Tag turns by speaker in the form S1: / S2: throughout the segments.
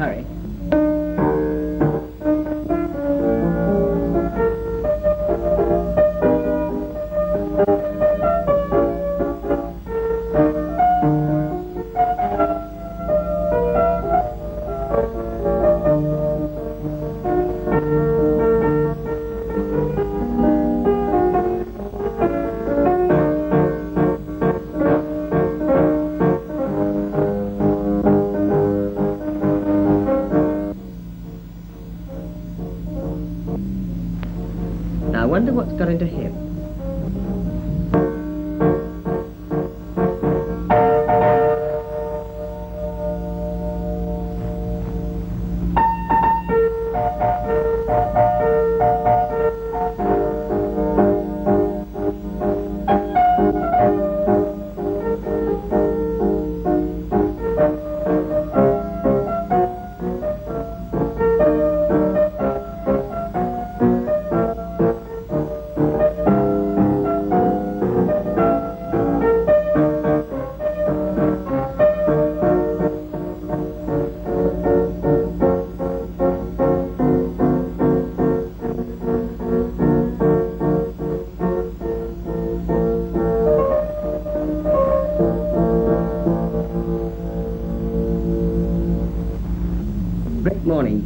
S1: hurry. I wonder what's got into him.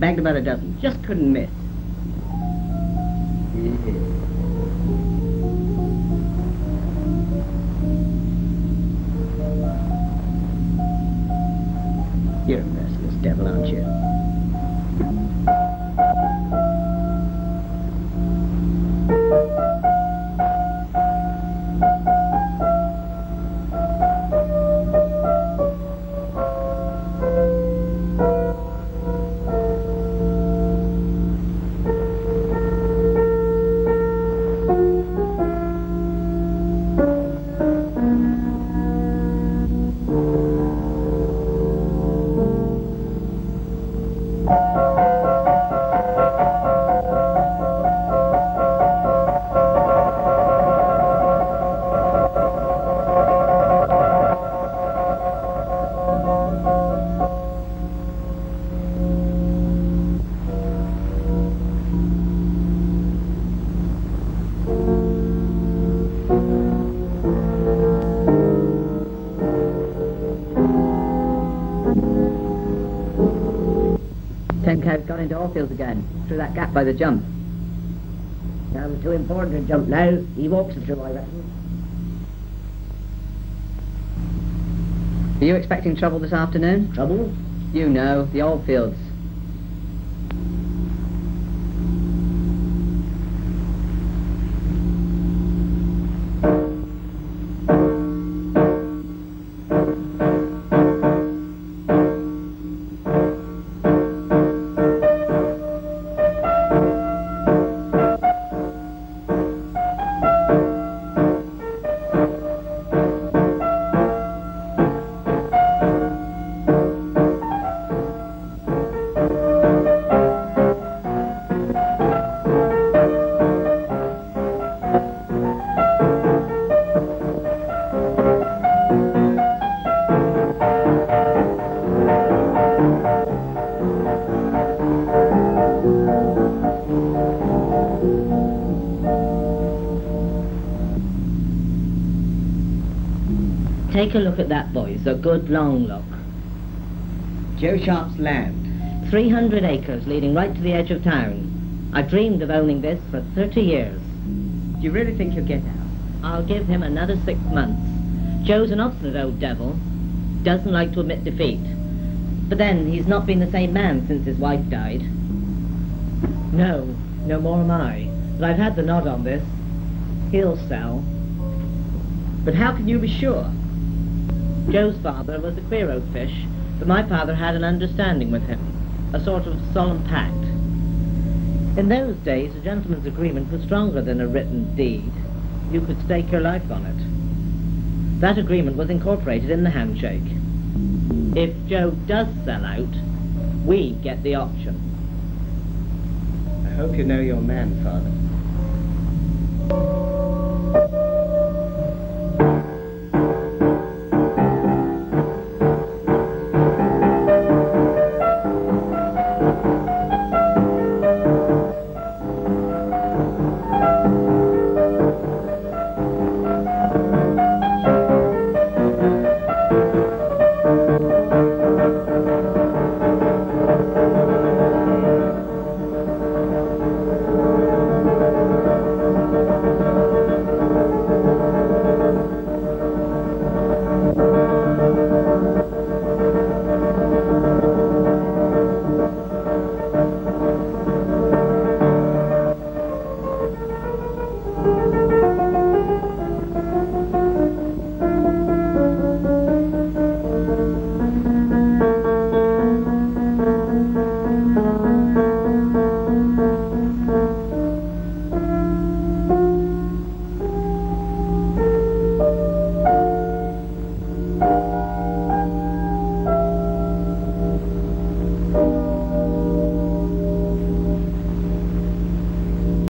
S1: Bagged about a dozen. Just couldn't miss. You're into Orfields again, through that gap by the jump.
S2: I'm too important to jump now. He walks it through, I reckon.
S1: Are you expecting trouble this afternoon?
S2: Trouble?
S1: You know, the Oldfields.
S2: Take a look at that, boys. A good long look.
S1: Joe Sharp's land.
S2: 300 acres leading right to the edge of town. I've dreamed of owning this for 30 years.
S1: Do you really think you'll get out?
S2: I'll give him another six months. Joe's an obstinate old devil. Doesn't like to admit defeat. But then, he's not been the same man since his wife died. No, no more am I. But I've had the nod on this. He'll sell.
S1: But how can you be sure?
S2: Joe's father was a queer old fish, but my father had an understanding with him, a sort of solemn pact. In those days, a gentleman's agreement was stronger than a written deed. You could stake your life on it. That agreement was incorporated in the handshake. If Joe does sell out, we get the option
S1: hope you know your man, Father.